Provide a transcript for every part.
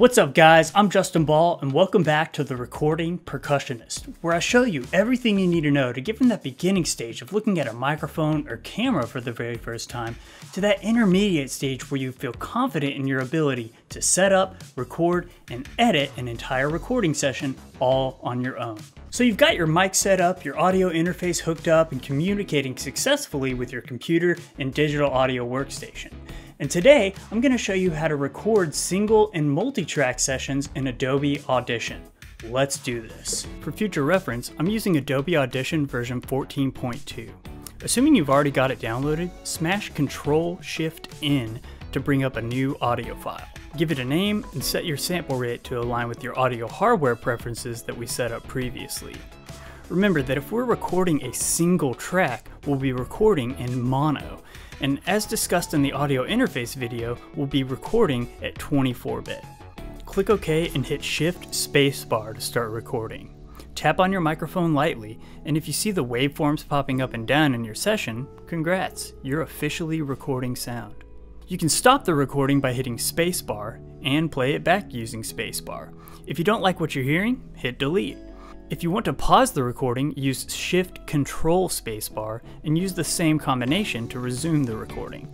What's up guys, I'm Justin Ball and welcome back to The Recording Percussionist, where I show you everything you need to know to get from that beginning stage of looking at a microphone or camera for the very first time to that intermediate stage where you feel confident in your ability to set up, record, and edit an entire recording session all on your own. So you've got your mic set up, your audio interface hooked up, and communicating successfully with your computer and digital audio workstation. And today, I'm going to show you how to record single and multi-track sessions in Adobe Audition. Let's do this. For future reference, I'm using Adobe Audition version 14.2. Assuming you've already got it downloaded, smash Ctrl Shift N to bring up a new audio file. Give it a name and set your sample rate to align with your audio hardware preferences that we set up previously. Remember that if we're recording a single track, we'll be recording in mono, and as discussed in the audio interface video, we'll be recording at 24-bit. Click OK and hit Shift Spacebar to start recording. Tap on your microphone lightly, and if you see the waveforms popping up and down in your session, congrats, you're officially recording sound. You can stop the recording by hitting spacebar and play it back using spacebar. If you don't like what you're hearing, hit delete. If you want to pause the recording, use Shift Control Spacebar and use the same combination to resume the recording.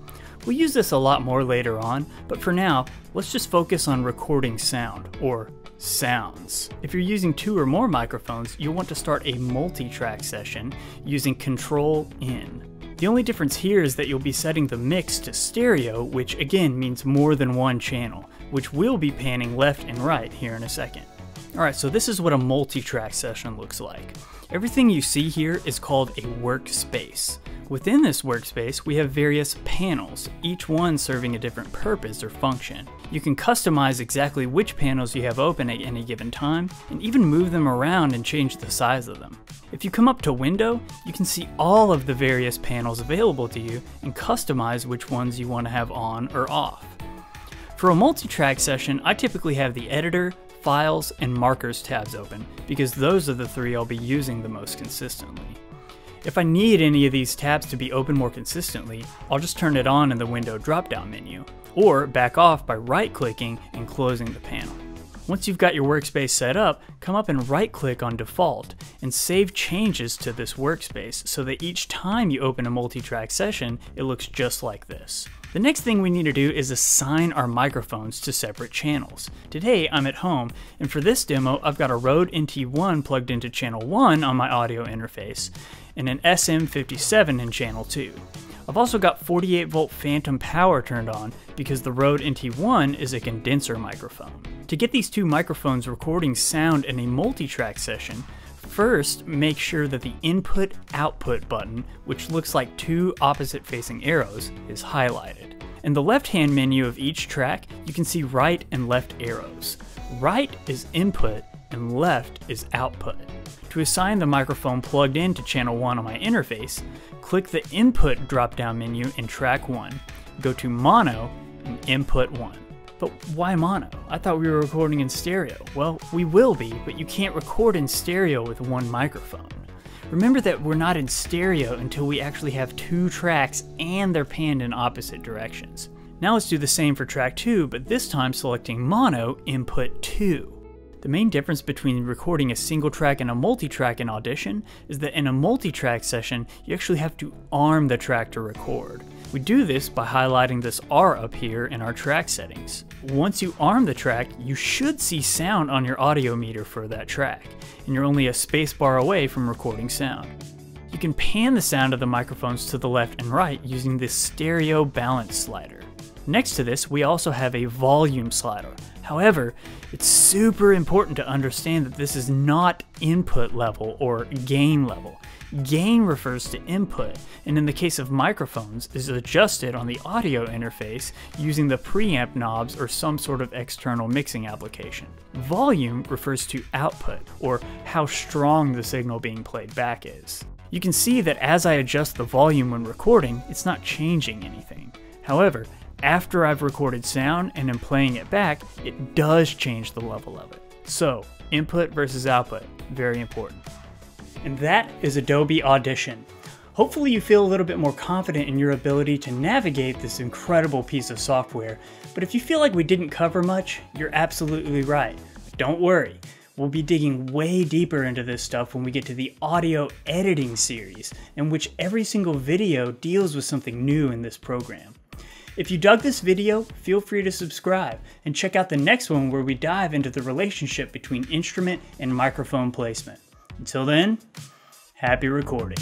We'll use this a lot more later on, but for now, let's just focus on recording sound, or sounds. If you're using two or more microphones, you'll want to start a multi-track session using Control N. The only difference here is that you'll be setting the mix to stereo, which again means more than one channel, which will be panning left and right here in a second. Alright, so this is what a multi-track session looks like. Everything you see here is called a workspace. Within this workspace, we have various panels, each one serving a different purpose or function. You can customize exactly which panels you have open at any given time, and even move them around and change the size of them. If you come up to Window, you can see all of the various panels available to you and customize which ones you want to have on or off. For a multi-track session, I typically have the editor, Files, and Markers tabs open, because those are the three I'll be using the most consistently. If I need any of these tabs to be open more consistently, I'll just turn it on in the window drop-down menu, or back off by right-clicking and closing the panel. Once you've got your workspace set up, come up and right-click on Default and save changes to this workspace so that each time you open a multi-track session, it looks just like this. The next thing we need to do is assign our microphones to separate channels. Today I'm at home, and for this demo I've got a Rode NT1 plugged into channel 1 on my audio interface, and an SM57 in channel 2. I've also got 48 volt phantom power turned on because the Rode NT1 is a condenser microphone. To get these two microphones recording sound in a multi-track session, First, make sure that the input output button, which looks like two opposite facing arrows, is highlighted. In the left hand menu of each track, you can see right and left arrows. Right is input and left is output. To assign the microphone plugged into channel 1 on my interface, click the input drop down menu in track 1, go to mono and input 1. But why mono? I thought we were recording in stereo. Well, we will be, but you can't record in stereo with one microphone. Remember that we're not in stereo until we actually have two tracks and they're panned in opposite directions. Now let's do the same for track 2, but this time selecting mono input 2. The main difference between recording a single track and a multi-track in Audition is that in a multi-track session, you actually have to arm the track to record. We do this by highlighting this R up here in our track settings. Once you arm the track, you should see sound on your audio meter for that track, and you're only a spacebar away from recording sound. You can pan the sound of the microphones to the left and right using this stereo balance slider. Next to this, we also have a volume slider. However, it's super important to understand that this is not input level or gain level. Gain refers to input, and in the case of microphones, is adjusted on the audio interface using the preamp knobs or some sort of external mixing application. Volume refers to output, or how strong the signal being played back is. You can see that as I adjust the volume when recording, it's not changing anything. However, after I've recorded sound and am playing it back, it does change the level of it. So, input versus output, very important and that is Adobe Audition. Hopefully you feel a little bit more confident in your ability to navigate this incredible piece of software, but if you feel like we didn't cover much, you're absolutely right. Don't worry, we'll be digging way deeper into this stuff when we get to the audio editing series, in which every single video deals with something new in this program. If you dug this video, feel free to subscribe and check out the next one where we dive into the relationship between instrument and microphone placement. Until then, happy recording.